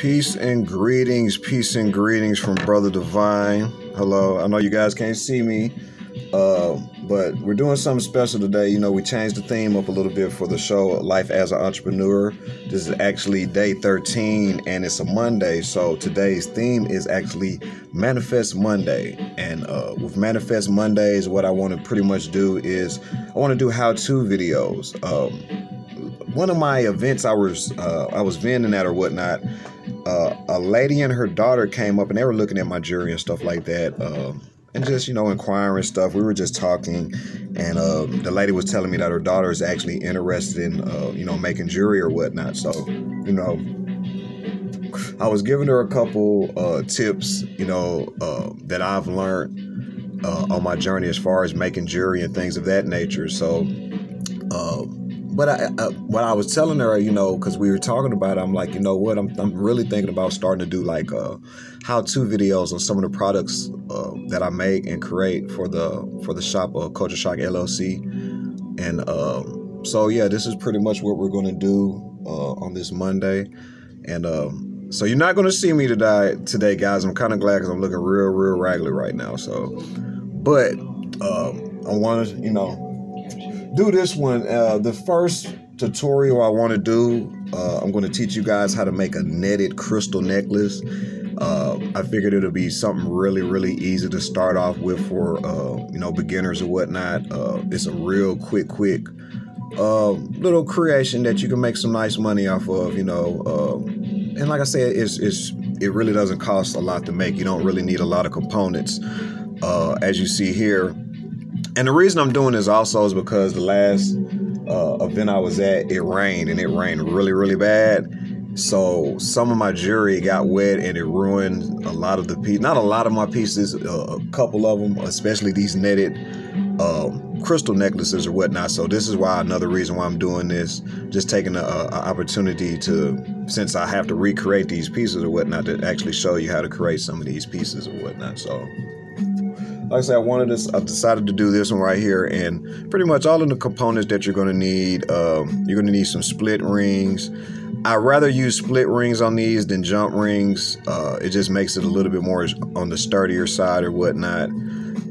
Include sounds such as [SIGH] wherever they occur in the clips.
Peace and greetings, peace and greetings from Brother Divine. Hello, I know you guys can't see me, uh, but we're doing something special today. You know, we changed the theme up a little bit for the show, Life as an Entrepreneur. This is actually day 13 and it's a Monday, so today's theme is actually Manifest Monday. And uh, with Manifest Mondays, what I want to pretty much do is I want to do how to videos. Um, one of my events I was uh, I was vending at or whatnot, uh, a lady and her daughter came up and they were looking at my jewelry and stuff like that, uh, and just you know inquiring stuff. We were just talking, and um, the lady was telling me that her daughter is actually interested in uh, you know making jewelry or whatnot. So you know. I was giving her a couple uh, tips, you know, uh, that I've learned on my journey as far as making jewelry and things of that nature. So, um, but I, uh, what I was telling her, you know, because we were talking about it, I'm like, you know what, I'm, I'm really thinking about starting to do like uh, how-to videos on some of the products uh, that I make and create for the for the shop Occulture Shock LLC, and um, so yeah, this is pretty much what we're going to do uh, on this Monday, and um, so you're not going to see me today, today, guys. I'm kind of glad because I'm looking real, real raggedy right now. So, but um, I want to, you know do this one. Uh, the first tutorial I want to do, uh, I'm going to teach you guys how to make a netted crystal necklace. Uh, I figured it'll be something really, really easy to start off with for uh, you know beginners or whatnot. Uh, it's a real quick, quick uh, little creation that you can make some nice money off of. You know, and like I said, it's it's it really doesn't cost a lot to make. You don't really need a lot of components. as you see here, and the reason I'm doing this also is because the last uh, event I was at, it rained and it rained really, really bad. So some of my jewelry got wet and it ruined a lot of the pieces. Not a lot of my pieces, uh, a couple of them, especially these netted um, crystal necklaces or whatnot. So this is why another reason why I'm doing this, just taking an opportunity to, since I have to recreate these pieces or whatnot, to actually show you how to create some of these pieces or whatnot. So like I said, I wanted this. I decided to do this one right here, and pretty much all of the components that you're going to need. Um, you're going to need some split rings. I rather use split rings on these than jump rings. Uh, it just makes it a little bit more on the sturdier side or whatnot.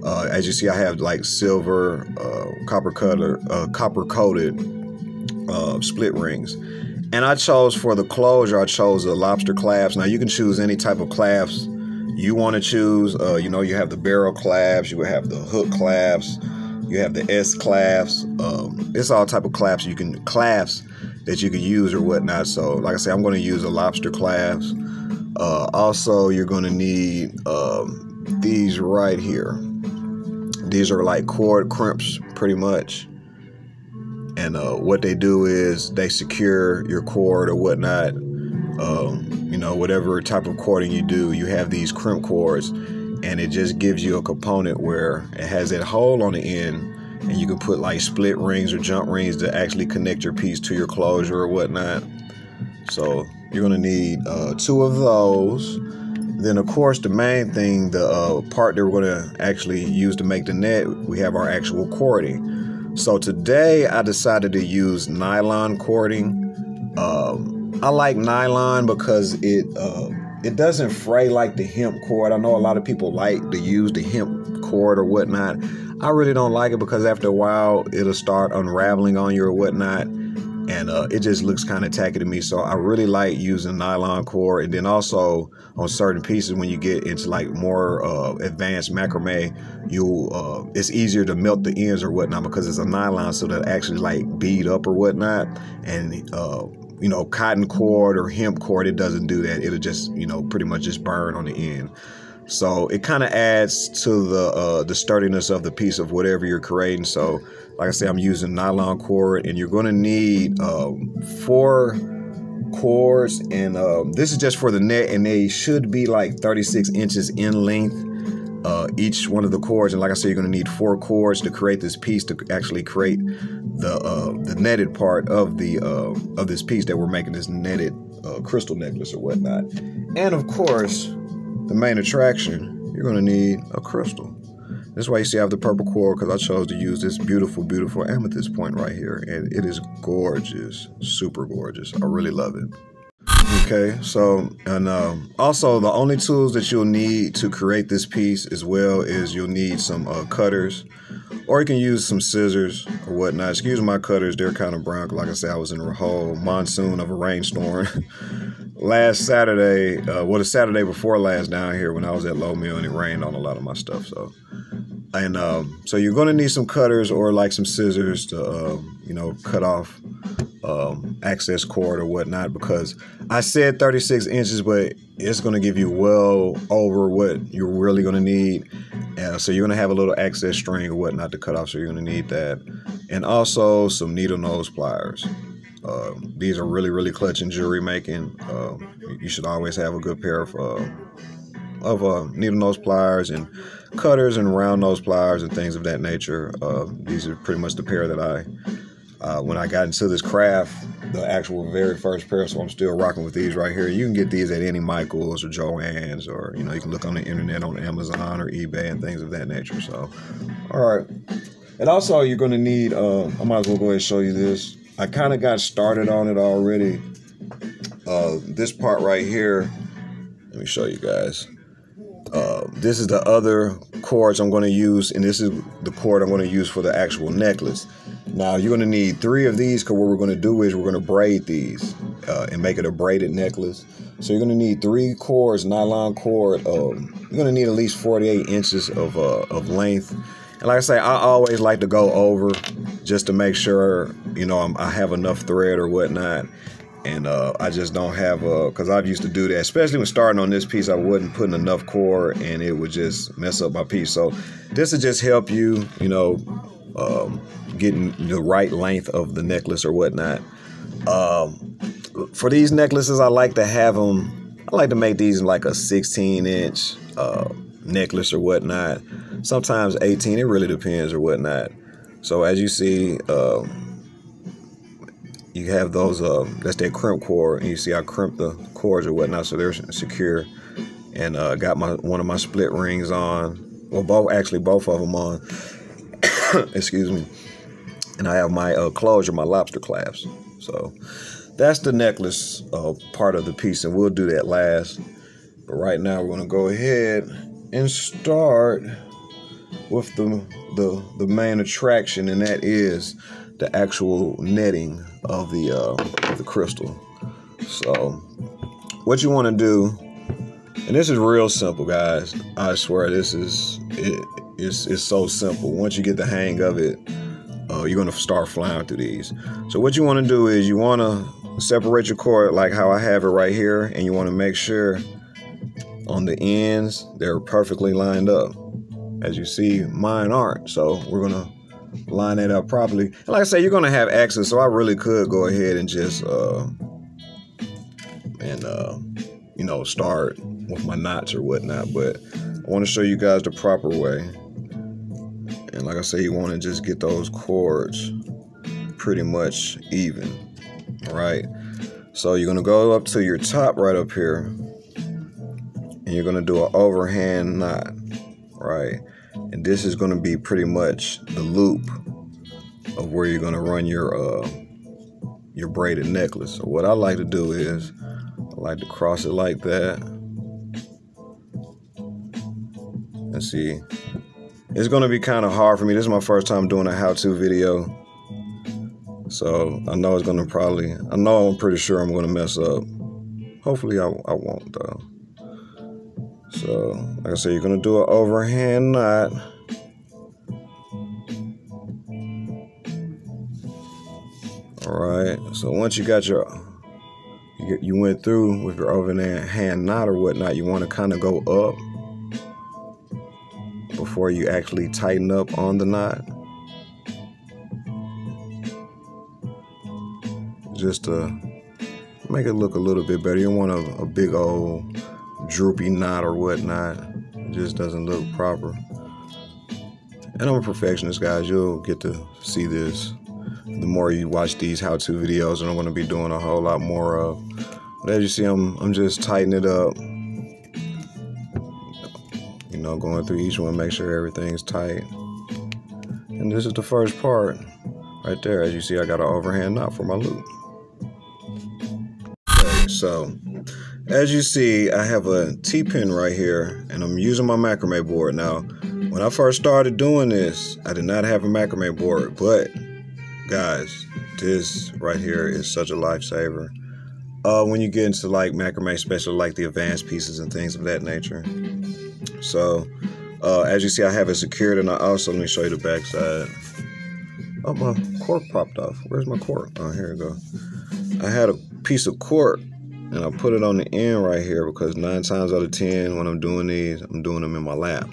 Uh, as you see, I have like silver, uh, copper color, uh, copper coated uh, split rings. And I chose for the closure, I chose the lobster clasps. Now you can choose any type of clasps you want to choose. Uh, you know, you have the barrel clasps, you would have the hook clasps, you have the S clasps. Um, it's all type of clasps you can clasps that you can use or whatnot. So, like I say, I'm going to use a lobster clasp. Uh, also, you're going to need um, these right here. These are like cord crimps, pretty much. And uh, what they do is they secure your cord or whatnot. Um, you know, whatever type of cording you do, you have these crimp cords, and it just gives you a component where it has that hole on the end, and you can put like split rings or jump rings to actually connect your piece to your closure or whatnot. So you're gonna need uh, two of those. Then, of course, the main thing, the uh, part that we're gonna actually use to make the net, we have our actual cording. So today I decided to use nylon cording. Um, I like nylon because it uh, it doesn't fray like the hemp cord. I know a lot of people like to use the hemp cord or whatnot. I really don't like it because after a while it'll start unraveling on you or whatnot, and uh, it just looks kind of tacky to me. So I really like using nylon cord, and then also on certain pieces when you get into like more uh, advanced macrame, you uh, it's easier to melt the ends or whatnot because it's a nylon, so that actually like bead up or whatnot, and uh, you know, cotton cord or hemp cord, it doesn't do that. It'll just, you know, pretty much just burn on the end. So it kind of adds to the uh, the sturdiness of the piece of whatever you're creating. So, like I say, I'm using nylon cord, and you're going to need um, four cords, and um, this is just for the net, and they should be like 36 inches in length uh, each one of the cords. And like I said, you're going to need four cords to create this piece to actually create the uh, the netted part of the uh, of this piece that we're making this netted uh, crystal necklace or whatnot. And of course, the main attraction, you're going to need a crystal. That's why you see I have the purple cord because I chose to use this beautiful, beautiful amethyst point right here. And it is gorgeous, super gorgeous. I really love it. Okay, so and um, also the only tools that you'll need to create this piece as well is you'll need some uh, cutters, or you can use some scissors or whatnot. Excuse my cutters; they're kind of brown. Like I said, I was in a whole monsoon of a rainstorm [LAUGHS] last Saturday. Uh, well, the Saturday before last down here when I was at Low Mill, and it rained on a lot of my stuff. So, and um, so you're going to need some cutters or like some scissors to uh, you know cut off um, access cord or whatnot because I said 36 inches, but it's going to give you well over what you're really going to need. Uh, so you're going to have a little access string or whatnot to cut off. So you're going to need that. And also some needle nose pliers. Uh, these are really, really clutch in jewelry making. Uh, you should always have a good pair of uh, of uh, needle nose pliers and cutters and round nose pliers and things of that nature. These are pretty much the pair that I uh, when I got into this craft, the actual very first pair, so I'm still rocking with these right here. You can get these at any Michaels or Joann's, or you know, you can look on the internet on Amazon or eBay and things of that nature. So, all right. And also, you're going to need. Uh, I might as well go ahead and show you this. I kind of got started on it already. Uh, this part right here. Let me show you guys. Uh, this is the other cords I'm going to use, and this is the cord I'm going to use for the actual necklace. Now you're going to need three of these because what we're going to do is we're going to braid these uh, and make it a braided necklace. So you're going to need three cords, nylon cord. Um, you're going to need at least 48 inches of, uh, of length. And like I say, I always like to go over just to make sure, you know, I'm, i have enough thread or whatnot and uh, I just don't have a because I've used to do that, especially when starting on this piece. I wasn't putting enough core, and it would just mess up my piece. So this will just help you, you know, um, getting the right length of the necklace or whatnot. Um, for these necklaces, I like to have them. I like to make these like a 16 inch uh, necklace or whatnot. Sometimes 18. It really depends or whatnot. So as you see. Uh, you have those uh, that's that crimp cord and you see I crimp the cords or whatnot so they're secure. And uh, got my one of my split rings on. Well both actually both of them on. [COUGHS] Excuse me. And I have my uh, closure my lobster clasps. So that's the necklace uh, part of the piece and we'll do that last. But right now we're going to go ahead and start with the the the main attraction and that is the actual netting of the uh, of the crystal. So, what you want to do, and this is real simple, guys. I swear this is it. It's, it's so simple. Once you get the hang of it, uh, you're gonna start flying through these. So what you want to do is you want to separate your cord like how I have it right here, and you want to make sure on the ends they're perfectly lined up. As you see, mine aren't. So we're gonna line that up properly. And like I say, you're gonna have access, so I really could go ahead and just uh, and uh, you know start with my knots or whatnot. But I want to show you guys the proper way. And like I say, you want to just get those cords pretty much even. All right. So you're gonna go up to your top right up here, and you're gonna do an overhand knot, right? And this is going to be pretty much the loop of where you're going to run your uh, your braided necklace. So what I like to do is I like to cross it like that. And see, it's going to be kind of hard for me. This is my first time doing a how-to video. So I know it's going to probably, I know I'm pretty sure I'm going to mess up. Hopefully I, I won't though. So, like I said, you're going to do an overhand knot. All right. So once you got your, you went through with your overhand hand knot or whatnot, you want to kind of go up before you actually tighten up on the knot. Just to make it look a little bit better. You don't want a, a big old droopy knot or whatnot. It just doesn't look proper. And I'm a perfectionist, guys. You'll get to see this the more you watch these how-to videos, and I'm going to be doing a whole lot more of. But as you see, I'm I'm just tightening it up. You know, going through each one, make sure everything's tight. And this is the first part, right there. As you see, I got an overhand knot for my loop. so as you see, I have a T-pin right here, and I'm using my macrame board. Now, when I first started doing this, I did not have a macrame board, but guys, this right here is such a lifesaver. Uh, when you get into like macrame, especially like the advanced pieces and things of that nature. So, uh, as you see, I have it secured, and I also let me show you the back side. Oh, my cork popped off. Where's my cork? Oh, here we go. I had a piece of cork, and I put it on the end right here because nine times out of ten, when I'm doing these, I'm doing them in my lap.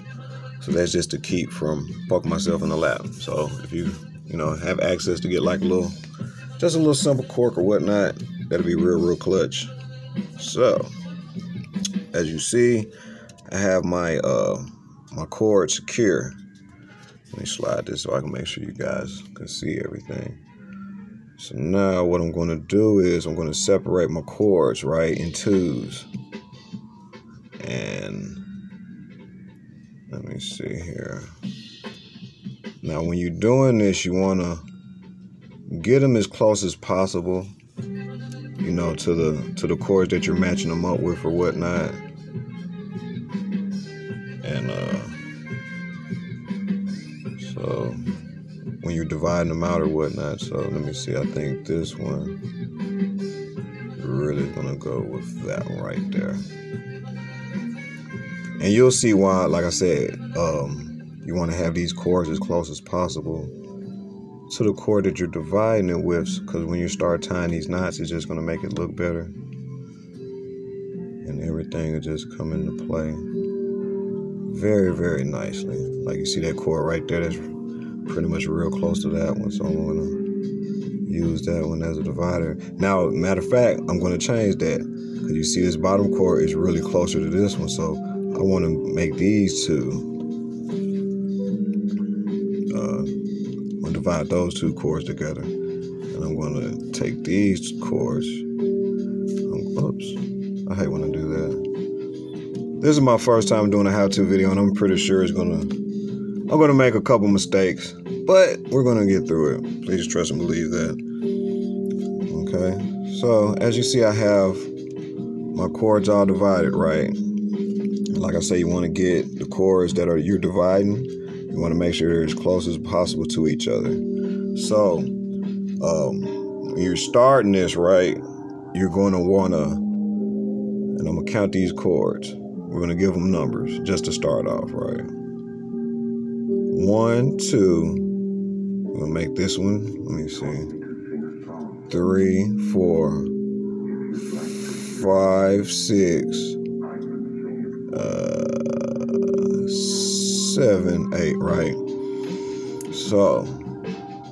So that's just to keep from poking myself in the lap. So if you, you know, have access to get like a little, just a little simple cork or whatnot, that'll be real, real clutch. So, as you see, I have my uh my cord secure. Let me slide this so I can make sure you guys can see everything. So now what I'm going to do is I'm going to separate my cords, right, in twos. And let me see here. Now when you're doing this, you want to get them as close as possible, you know, to the to the cords that you're matching them up with or whatnot. And uh so when you're dividing them out or whatnot. So let me see. I think this one really gonna go with that one right there. And you'll see why, like I said, um, you want to have these cords as close as possible to the cord that you're dividing it with, because when you start tying these knots, it's just gonna make it look better, and everything will just come into play very, very nicely. Like you see that cord right there, that's pretty much real close to that one. So I'm to use that one as a divider. Now, matter of fact, I'm to change that because you see this bottom cord is really closer to this one. So I want to make these two. Uh, I'm divide those two cords together. And I'm going to take these cords. Um, oops. I hate when I do that. This is my first time doing a how-to video, and I'm pretty sure it's going to I'm going to make a couple mistakes, but we're going to get through it. Please trust and believe that. Okay, so as you see, I have my cords all divided, right? Like I say, you want to get the cords that are you're dividing. You want to make sure they're as close as possible to each other. So, um, when you're starting this, right, you're going to want to, and I'm going to count these cords. We're going to give them numbers just to start off, right? One, two. We'll make this one. Let me see. Three, four, five, six, uh, seven, eight, right? So,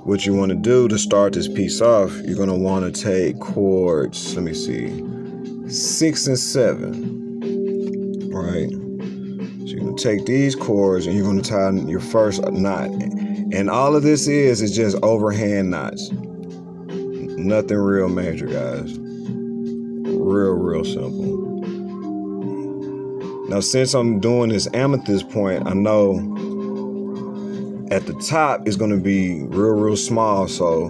what you want to do to start this piece off, you're going to want to take cords, let me see, six and seven, right? Take these cords and you're going to tie your first knot. And all of this is is just overhand knots. Nothing real major, guys. Real, real simple. Now, since I'm doing this amethyst point, I know at the top is going to be real, real small. So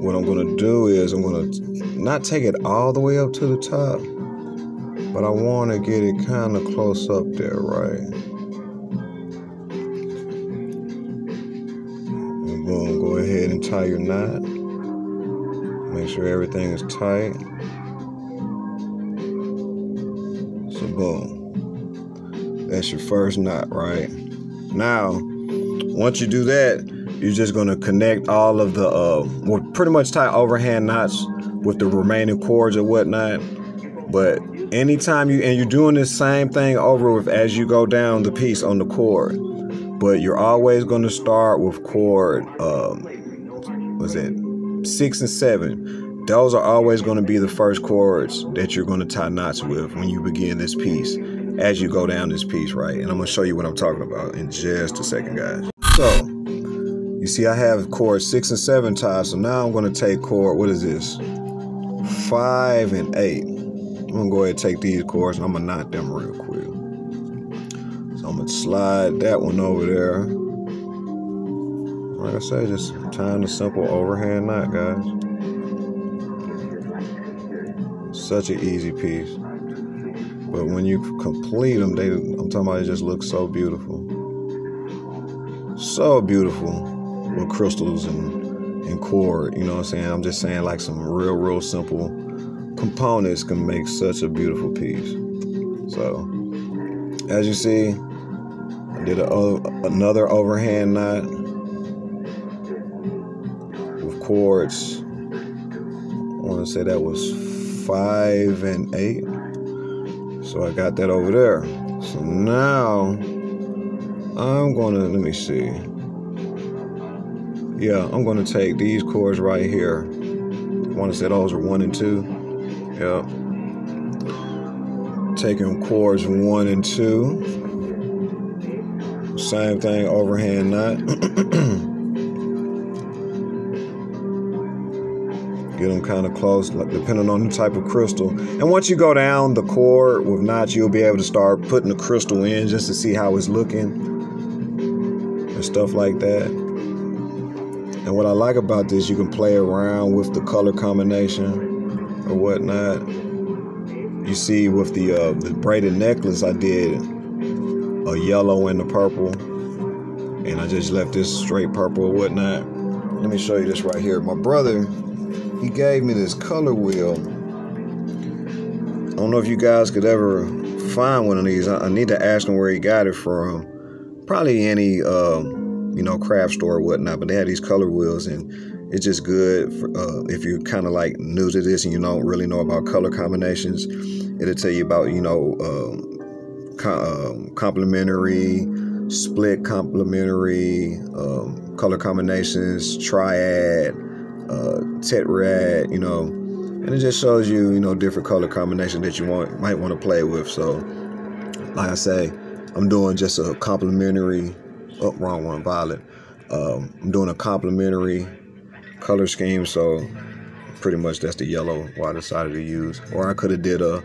what I'm going to do is I'm going to not take it all the way up to the top but I want to get it kind of close up there, right? And boom, go ahead and tie your knot. Make sure everything is tight. So boom, that's your first knot, right? Now, once you do that, you're just gonna connect all of the, uh, well, pretty much tie overhand knots with the remaining cords or whatnot. But anytime you and you're doing the same thing over with as you go down the piece on the cord. But you're always going to start with cord um was it six and seven? Those are always going to be the first cords that you're going to tie knots with when you begin this piece as you go down this piece right? And i'm going to show you what i'm talking about in just a second guys. So you see i have cord six and seven tied so now i'm going to take cord what is this? Five and eight I'm gonna go ahead and take these cords and I'm gonna knot them real quick. So I'm gonna slide that one over there. Like I say, just tying a simple overhand knot, guys. Such an easy piece. But when you complete them, they I'm talking about it just looks so beautiful. So beautiful with crystals and and cord, you know what I'm saying? I'm just saying like some real, real simple components can make such a beautiful piece. So as you see, I did a, another overhand knot with cords. I want to say that was five and eight. So I got that over there. So now I'm gonna let me see. Yeah, I'm gonna take these cords right here. I want to say those are one and two. Yep. Taking cords one and two. Same thing, overhand knot. [CLEARS THROAT] Get them kind of close, depending on the type of crystal. And once you go down the cord with knots, you'll be able to start putting the crystal in just to see how it's looking and stuff like that. And what I like about this, you can play around with the color combination or whatnot. You see with the uh, the braided necklace, I did a yellow and a purple, and I just left this straight purple or whatnot. Let me show you this right here. My brother he gave me this color wheel. I don't know if you guys could ever find one of these. I, need to ask him where he got it from. Probably any, uh, you know, craft store or whatnot. But they had these color wheels, and it's just good for, uh, if you're kind of like new to this and you don't really know about color combinations. It'll tell you about, you know, um, com- complementary, split complementary, um, color combinations, triad uh, tetrad, you know, and it just shows you, you know, different color combinations that you want might want to play with. So, like I say, I'm doing just a complementary. Oh, wrong one, violet. Um, I'm doing a complementary color scheme, so pretty much that's the yellow what I decided to use. Or I could have did a,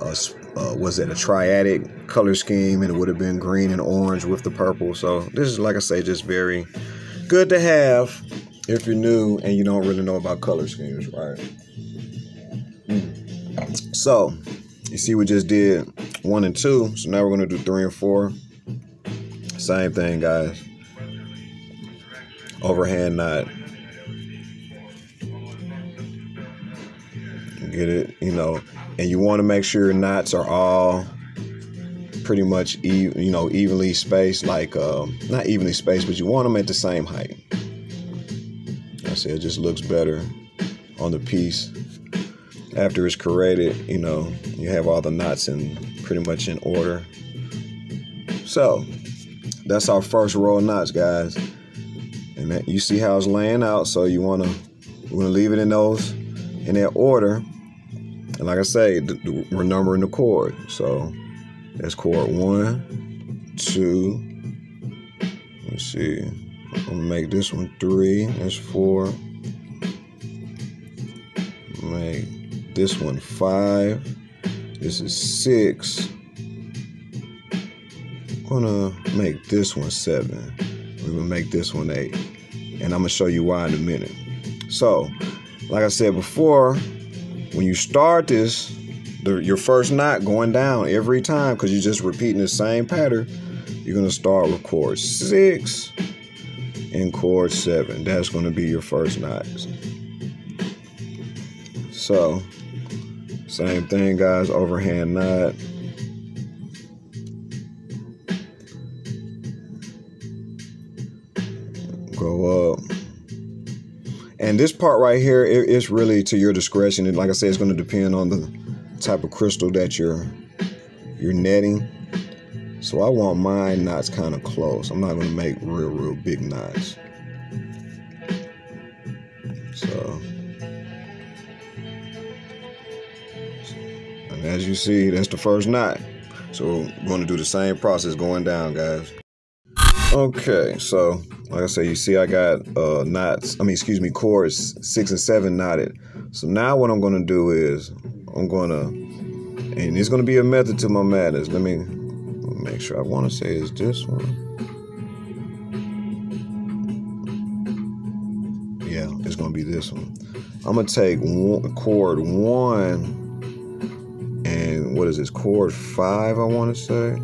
a uh, was it a triadic color scheme, and it would have been green and orange with the purple. So this is, like I say, just very good to have if you're new and you don't really know about color schemes, right? So, you see, we just did one and two. So now we're going to do three and four. Same thing, guys. Overhand knot. Get it, you know, and you want to make sure your knots are all pretty much, e- you know, evenly spaced, like um, not evenly spaced, but you want them at the same height. I said, it just looks better on the piece. After it's created, you know, you have all the knots in pretty much in order. So that's our first row of knots, guys. And that, you see how it's laying out. So you wanna we're gonna leave it in those in that order. And like I say, the, the, we're numbering the cord. So that's cord one, two. Let's see. I'm gonna make this one three. That's four. Make this one five. This is six. I'm gonna make this one seven. We're gonna make this one eight. And I'm gonna show you why in a minute. So, like I said before, when you start this, the, your first knot going down every time because you're just repeating the same pattern, you're gonna start with cord six and cord seven. That's going to be your first knot. So, same thing, guys. Overhand knot. Go up. And this part right here, it, it's really to your discretion. And like I said, it's going to depend on the type of crystal that you're you're netting. So I want my knots kind of close. I'm not going to make real, real big knots. So, and as you see, that's the first knot. So we're going to do the same process going down, guys. Okay, so like I say, you see I got uh, knots, I mean, excuse me, cords six and seven knotted. So now what I'm going to do is I'm going to, and it's going to be a method to my madness. Let me make sure. I want to say is this one. Yeah, it's going to be this one. I'm going to take one, cord one and what is this cord five? I want to say.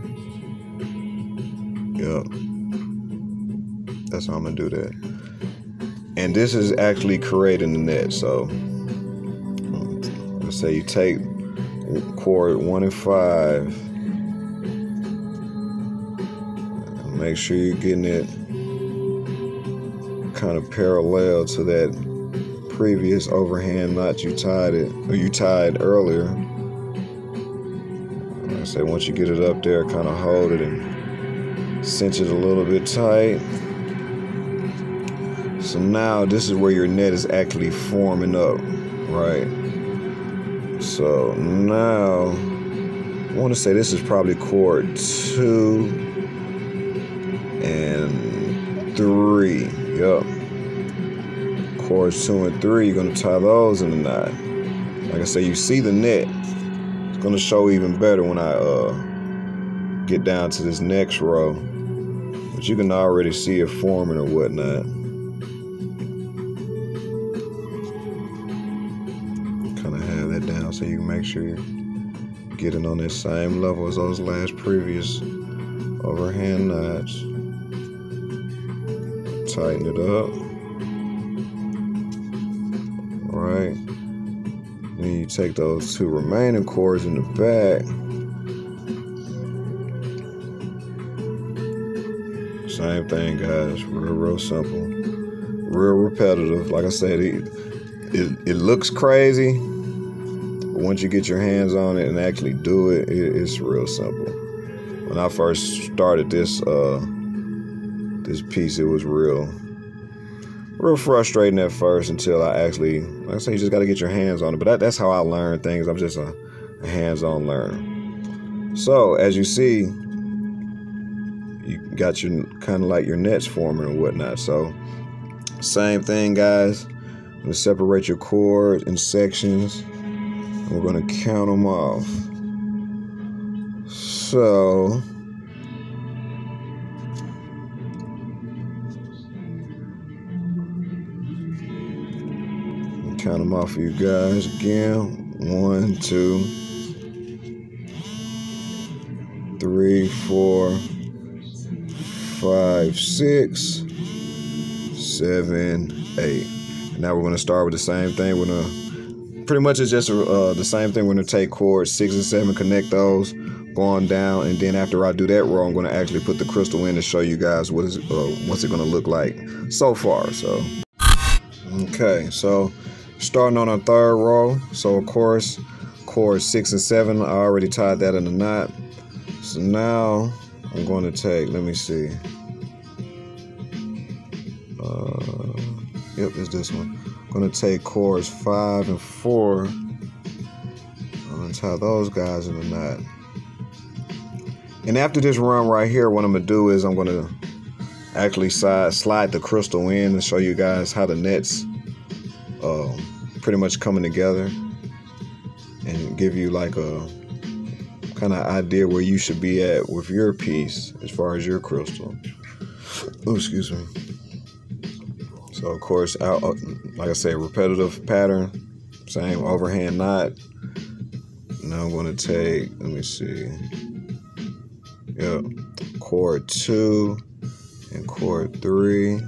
Yep. That's how I'm gonna do that. And this is actually creating the net. So let's say you take cord one and five. Make sure you're getting it kind of parallel to that previous overhand knot you tied it or you tied earlier. I say once you get it up there, kind of hold it and cinch it a little bit tight. So now this is where your net is actually forming up, right? So now I want to say this is probably cord two and three. Yup. Cords two and three, you're gonna tie those in the knot. Like I say, you see the net. It's gonna show even better when I uh, get down to this next row. But you can already see it forming or whatnot. So you make sure you're getting on that same level as those last previous overhand knots tighten it up. Right. Then you take those two remaining cords in the back. Same thing, guys. Real, real simple. Real repetitive. Like I said, it, it, it looks crazy, once you get your hands on it and actually do it, it it's real simple. When I first started this, uh, this piece, it was real, real frustrating at first until I actually, like I say, you just got to get your hands on it. But that, that's how I learn things. I'm just a, a hands-on learner. So as you see, you got your kind of like your nets forming and whatnot. So same thing, guys. I'm gonna separate your cord in sections. We're gonna count them off. So count them off for you guys again. One, two, three, four, five, six, seven, eight. And now we're going to start with the same thing. We're going to pretty much it's just uh, the same thing. We're going to take cords six and seven, connect those, go on down, and then after I do that row, I'm going to actually put the crystal in to show you guys what is uh, what's it going to look like so far. So, okay, so starting on our third row. So of course, cords six and seven, I already tied that in a knot. So now I'm going to take, let me see. Uh, yep, it's this one. Going to take cords five and four. I'm going to tie those guys in a knot. And after this run right here, what I'm going to do is I'm going to actually slide, slide the crystal in and show you guys how the nets um, pretty much coming together and give you like a kind of idea where you should be at with your piece as far as your crystal. Oh, excuse me. So of course, uh, like I say, repetitive pattern, same overhand knot. Now I'm going to take, let me see, yep, cord two and cord three.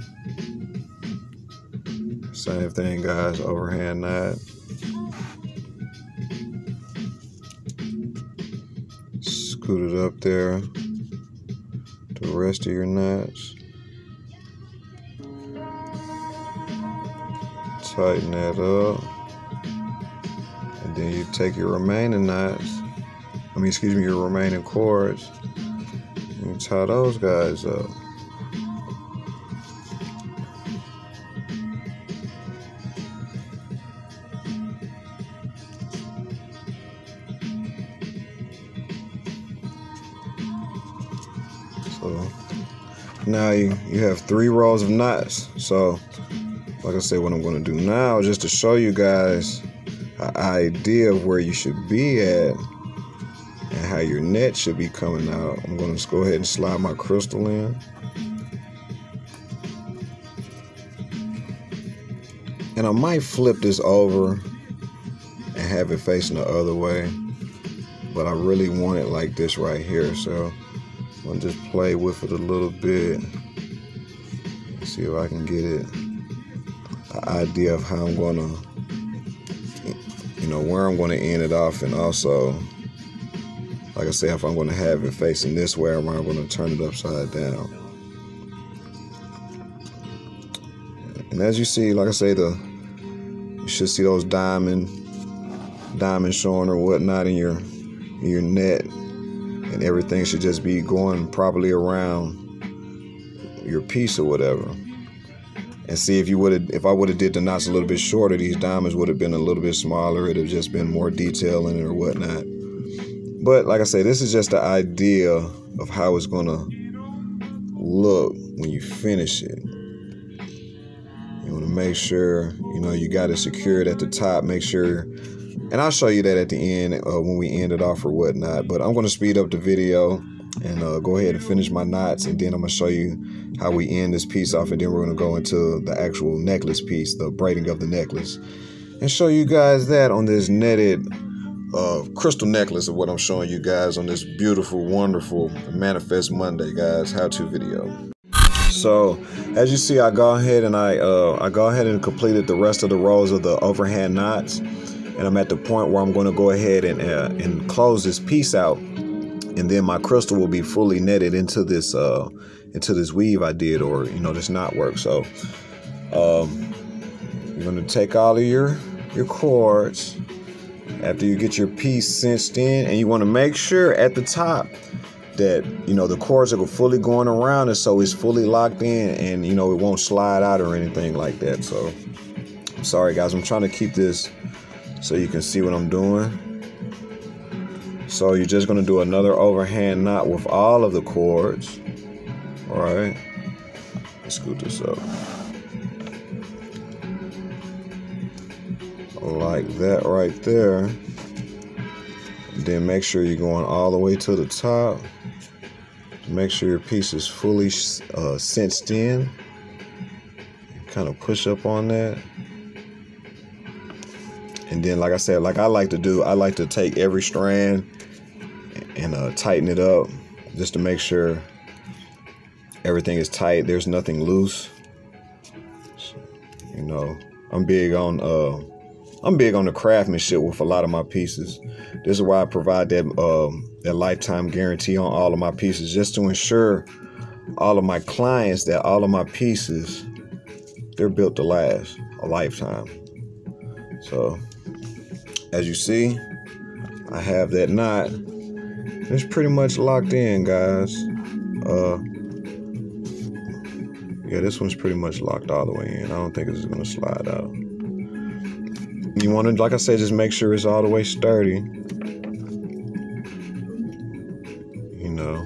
Same thing, guys, overhand knot. Scoot it up there. The rest of your knots. Tighten that up. And then you take your remaining knots. I mean, excuse me, your remaining cords. And tie those guys up. So now you, you have three rows of knots. So like I said, what I'm going to do now just to show you guys an idea of where you should be at and how your net should be coming out. I'm going to go ahead and slide my crystal in. And I might flip this over and have it facing the other way. but I really want it like this right here. So I'm gonna just play with it a little bit. See if I can get it idea of how I'm gonna, you know, where I'm gonna end it off, and also, like I said, if I'm gonna have it facing this way, or am I gonna turn it upside down? And as you see, like I say, the you should see those diamond diamonds showing or whatnot in your in your net, and everything should just be going properly around your piece or whatever. And see if you would have, if I would have did the knots a little bit shorter, these diamonds would have been a little bit smaller. It'd have just been more detail in it or whatnot. But like I say, this is just the idea of how it's gonna look when you finish it. You want to make sure you know you got it secured at the top. Make sure, and I'll show you that at the end uh, when we end it off or whatnot. But I'm going to speed up the video and uh, go ahead and finish my knots, and then I'm to show you how we end this piece off, and then we're going to go into the actual necklace piece, the braiding of the necklace, and show you guys that on this netted uh, crystal necklace of what I'm showing you guys on this beautiful, wonderful Manifest Monday, guys, how-to video. So as you see, I go ahead and I uh, I go ahead and completed the rest of the rows of the overhand knots, and I'm at the point where I'm going to go ahead and uh, and close this piece out, and then my crystal will be fully netted into this uh, into this weave I did, or you know this knot work. So um, you're to take all of your your cords after you get your piece cinched in, and you want to make sure at the top that you know the cords are fully going around and so it's fully locked in and you know it won't slide out or anything like that. So I'm sorry guys. I'm trying to keep this so you can see what I'm doing so you're just going to do another overhand knot with all of the cords. All right let's scoot this up. Like that right there. Then make sure you're going all the way to the top. Make sure your piece is fully uh, cinched in. Kind of push up on that. And then, like I said, like I like to do, I like to take every strand and uh, tighten it up just to make sure everything is tight. There's nothing loose. So, you know, I'm big on uh, I'm big on the craftsmanship with a lot of my pieces. This is why I provide that um, that lifetime guarantee on all of my pieces, just to ensure all of my clients that all of my pieces they're built to last a lifetime. So, as you see, I have that knot. It's pretty much locked in, guys. Uh, yeah, this one's pretty much locked all the way in. I don't think it's gonna slide out. You want to, like I said, just make sure it's all the way sturdy. You know.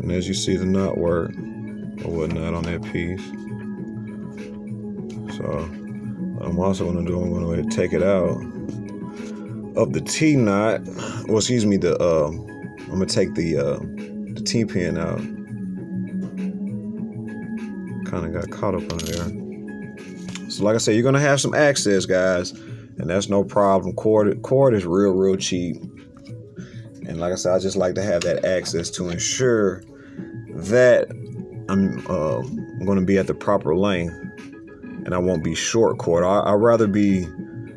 And as you see the knot work or whatnot on that piece. So I'm also going to do, I'm to take it out of the T knot. Well, excuse me, the uh, I'm to take the uh, the T pin out. Kind of got caught up under there. So like I said, you're gonna have some access, guys, and that's no problem. Cord cord is real, real cheap. And like I said, I just like to have that access to ensure that I'm uh, to be at the proper length, and I won't be short cord. I, would rather be,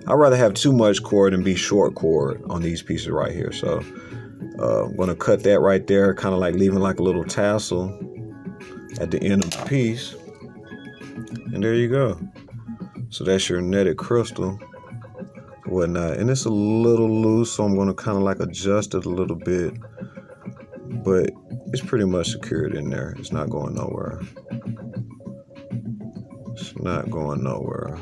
I'd rather have too much cord and be short cord on these pieces right here. So uh, I'm to cut that right there, kind of like leaving like a little tassel at the end of the piece, and there you go. So that's your netted crystal, whatnot. And it's a little loose, so I'm to kind of like adjust it a little bit. But it's pretty much secured in there. It's not going nowhere. It's not going nowhere.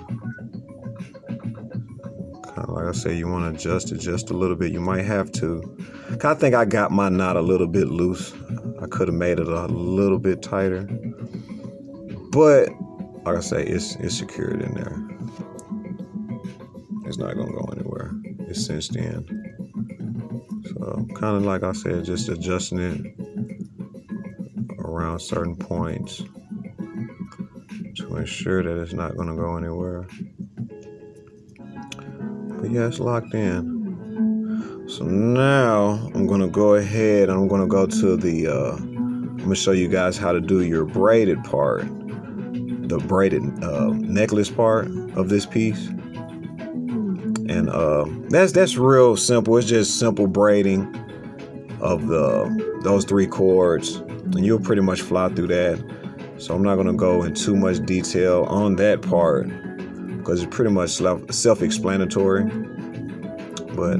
Like I say, you want to adjust it just a little bit. You might have to. I think I got my knot a little bit loose. I could have made it a little bit tighter. But like I say, it's it's secured in there. It's not gonna go anywhere. It's cinched in. So kind of like I said, just adjusting it around certain points to ensure that it's not gonna go anywhere. But yeah, it's locked in. So now I'm gonna go ahead and I'm gonna go to the, uh, I'm gonna show you guys how to do your braided part, the braided uh, necklace part of this piece. And uh, that's that's real simple. It's just simple braiding of the those three cords, and you'll pretty much fly through that. So I'm not gonna go in too much detail on that part because it's pretty much self-explanatory. But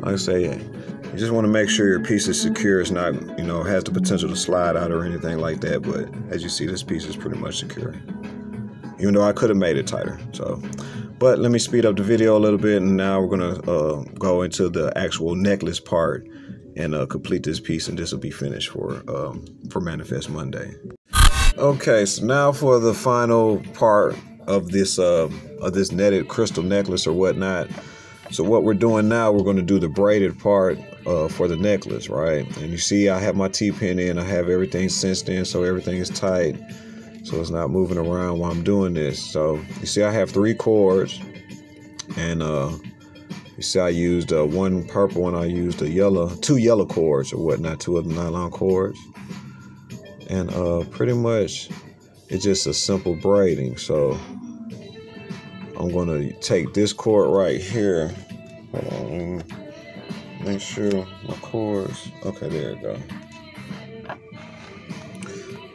like I say, you just want to make sure your piece is secure. It's not, you know, has the potential to slide out or anything like that. But as you see, this piece is pretty much secure. Even though I could have made it tighter. So, but let me speed up the video a little bit, and now we're gonna uh, go into the actual necklace part and uh, complete this piece, and this will be finished for um, for Manifest Monday. Okay, so now for the final part of this uh, of this netted crystal necklace or whatnot. So what we're doing now, we're going to do the braided part uh, for the necklace, right? And you see I have my T-pin in, I have everything cinched in so everything is tight. So it's not moving around while I'm doing this. So you see I have three cords and uh, you see I used uh, one purple and I used a yellow, two yellow cords or whatnot, two of the nylon cords. And uh, pretty much it's just a simple braiding. So I'm gonna take this cord right here. On, make sure my cords. Okay, there we go.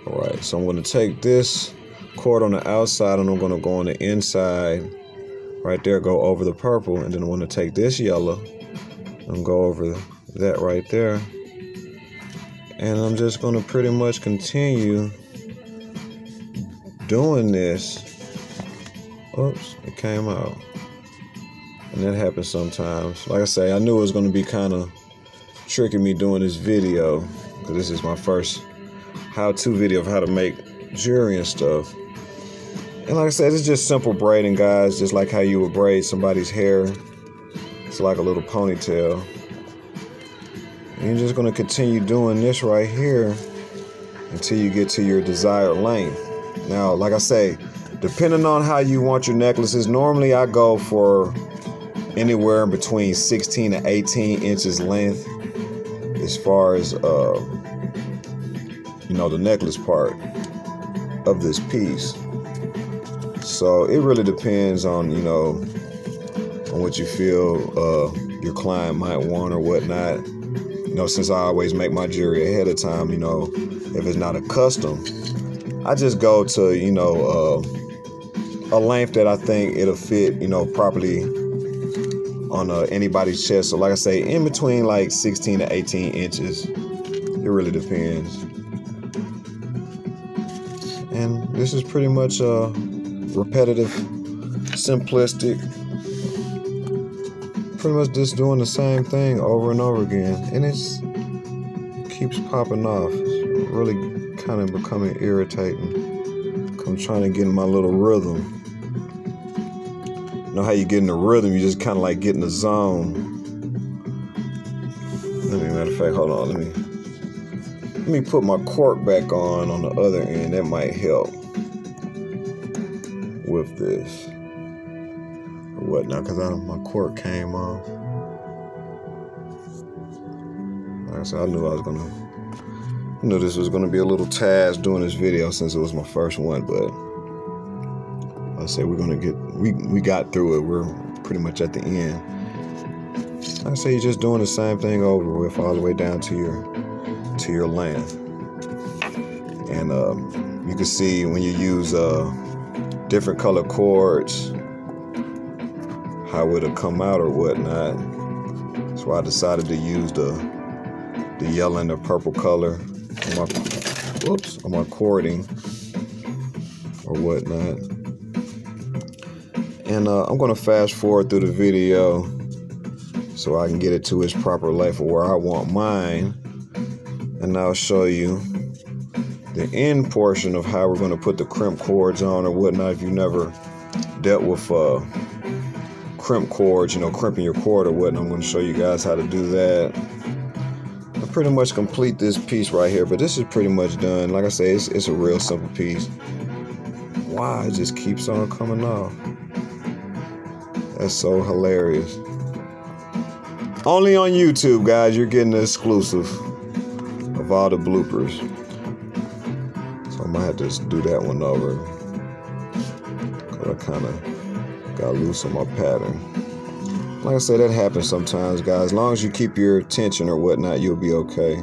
All right, so I'm gonna take this cord on the outside and I'm gonna go on the inside. Right there, go over the purple, and then I'm gonna take this yellow and go over that right there. And I'm just gonna pretty much continue doing this oops, it came out. And that happens sometimes. Like I say, I knew it was going to be kind of tricking me doing this video because this is my first how-to video of how to make jewelry and stuff. And like I said, it's just simple braiding, guys, just like how you would braid somebody's hair. It's like a little ponytail. And you're just going to continue doing this right here until you get to your desired length. Now, like I say, Depending on how you want your necklaces, normally I go for anywhere between 16 to 18 inches length as far as uh, you know the necklace part of this piece. So it really depends on you know on what you feel uh, your client might want or whatnot. You know, since I always make my jewelry ahead of time, you know, if it's not a custom, I just go to you know. Uh, a length that I think it'll fit, you know, properly on uh, anybody's chest. So, like I say, in between like 16 to 18 inches. It really depends. And this is pretty much uh, repetitive, simplistic. Pretty much just doing the same thing over and over again. And it's keeps popping off. It's really kind of becoming irritating. I'm trying to get in my little rhythm You know how you get in the rhythm, you just kind of like get in the zone. Let me, matter of fact, hold on, let me let me put my cork back on on the other end. That might help with this or whatnot, because I my cork came off. Like I said, I knew I was gonna, knew this was gonna be a little task doing this video since it was my first one, but. I say we're gonna get we we got through it. We're pretty much at the end. I say you're just doing the same thing over with all the way down to your to your length. And um, you can see when you use uh, different color cords how it'll come out or whatnot. Why I decided to use the the yellow and the purple color my whoops on cording or whatnot. And uh, I'm going to fast forward through the video so I can get it to its proper length of where I want mine. And I'll show you the end portion of how we're going to put the crimp cords on or whatnot if you never dealt with uh, crimp cords, you know, crimping your cord or whatnot. I'm to show you guys how to do that. Pretty much complete this piece right here, but this is pretty much done. Like I say, it's, it's a real simple piece. Wow, it just keeps on coming off. That's so hilarious. Only on YouTube, guys. You're getting the exclusive of all the bloopers. So I might have to do that one over. Cause I kind of got loose on my pattern. Like I said, that happens sometimes, guys. As long as you keep your attention or whatnot, you'll be okay.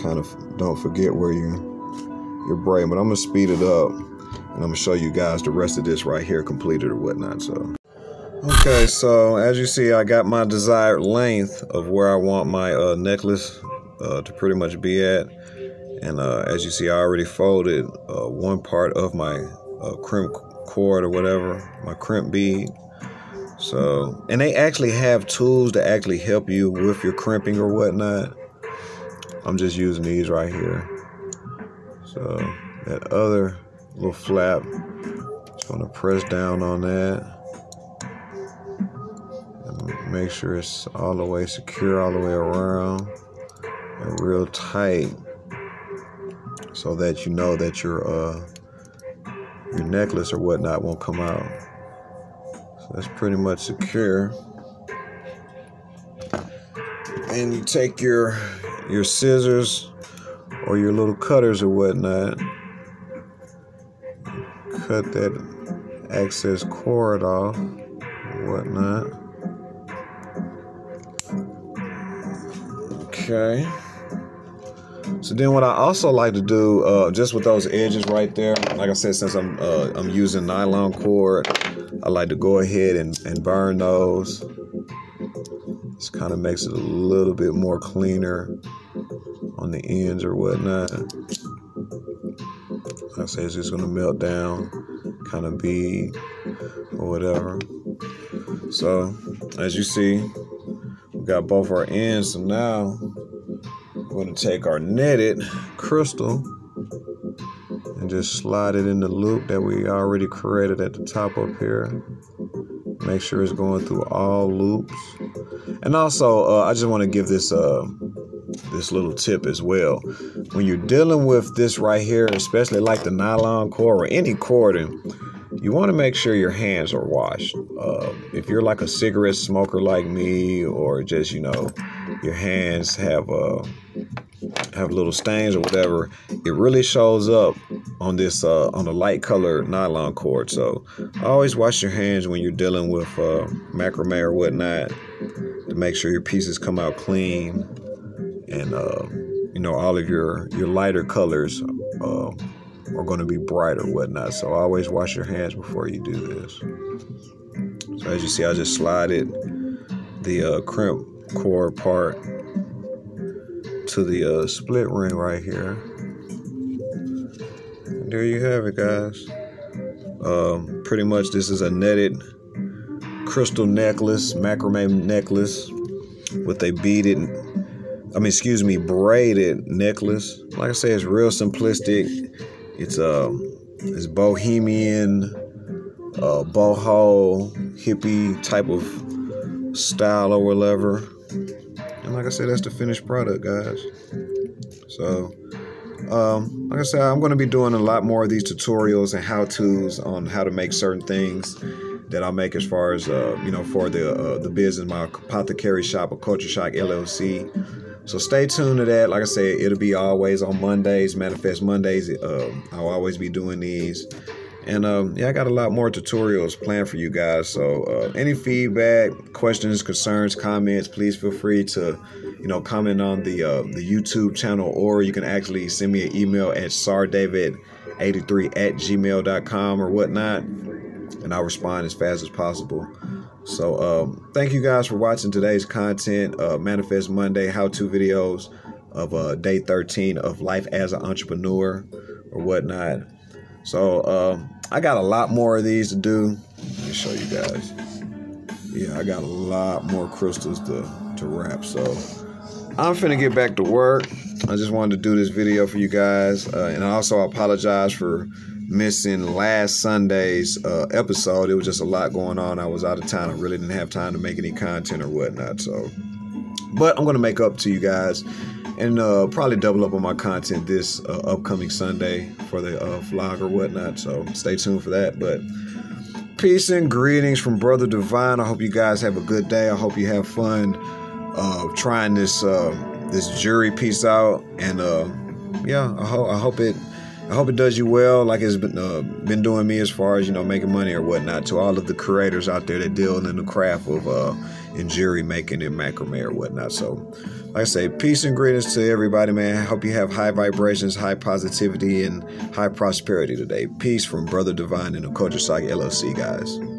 Kind of don't forget where you your brain, but I'm gonna speed it up and I'm gonna show you guys the rest of this right here completed or whatnot. So okay, so as you see, I got my desired length of where I want my uh, necklace uh, to pretty much be at. And uh, as you see, I already folded uh, one part of my uh, crimp cord or whatever, my crimp bead. So, and they actually have tools to actually help you with your crimping or whatnot. I'm just using these right here. So that other little flap, just gonna press down on that. And make sure it's all the way secure all the way around and real tight so that you know that your uh your necklace or whatnot won't come out. That's pretty much secure. And you take your your scissors or your little cutters or whatnot. Cut that excess cord off whatnot. Okay. So then, what I also like to do, uh, just with those edges right there, like I said, since I'm uh, I'm using nylon cord, I like to go ahead and, and burn those. This kind of makes it a little bit more cleaner on the ends or whatnot. I say it's just gonna melt down, kind of be or whatever. So as you see, we got both our ends. So now we're gonna take our netted crystal just slide it in the loop that we already created at the top up here. Make sure it's going through all loops. And also, uh, I just want to give this uh, this little tip as well. When you're dealing with this right here, especially like the nylon cord or any cording, you want to make sure your hands are washed. Uh, if you're like a cigarette smoker like me, or just you know, your hands have uh, have little stains or whatever, it really shows up on this uh, on the light colored nylon cord. So always wash your hands when you're dealing with uh, macrame or whatnot to make sure your pieces come out clean and uh, you know all of your your lighter colors uh, are going to be bright or whatnot. So always wash your hands before you do this. So as you see, I just slided the uh, crimp cord part to the uh, split ring right here. There you have it, guys. Um, pretty much, this is a netted crystal necklace, macrame necklace with a beaded, I mean, excuse me, braided necklace. Like I say, it's real simplistic. It's um, it's bohemian, uh, boho, hippie type of style or whatever. And like I said, that's the finished product, guys. So, um, like I said, I'm going to be doing a lot more of these tutorials and how-tos on how to make certain things that I make as far as uh, you know for the uh, the business, my apothecary shop, Occulture Shock LLC. So stay tuned to that. Like I said, it'll be always on Mondays, Manifest Mondays. Uh, I'll always be doing these. And um, yeah, I got a lot more tutorials planned for you guys. So uh, any feedback, questions, concerns, comments, please feel free to, you know, comment on the uh, the YouTube channel, or you can actually send me an email at sardavid83 at gmail.com or whatnot, and I'll respond as fast as possible. So um, thank you guys for watching today's content, uh, Manifest Monday how-to videos of uh, day 13 of life as an entrepreneur or whatnot. So uh, I got a lot more of these to do. Let me show you guys. Yeah, I got a lot more crystals to, to wrap. So I'm finna get back to work. I just wanted to do this video for you guys. Uh, and I also apologize for missing last Sunday's uh, episode. It was just a lot going on. I was out of town. I really didn't have time to make any content or whatnot. So, but I'm going to make up to you guys and uh, probably double up on my content this uh, upcoming Sunday for the uh, vlog or whatnot. So stay tuned for that. But Peace and greetings from Brother Divine. I hope you guys have a good day. I hope you have fun uh, trying this uh, this jury piece out, and uh, yeah, I hope I hope it I hope it does you well, like it's been uh, been doing me as far as you know making money or whatnot. To all of the creators out there that deal in the craft of uh, in jury making and macrame or whatnot. So, like I say, peace and greetings to everybody, man. I hope you have high vibrations, high positivity, and high prosperity today. Peace from Brother Divine and the Occulture Shock LLC, guys.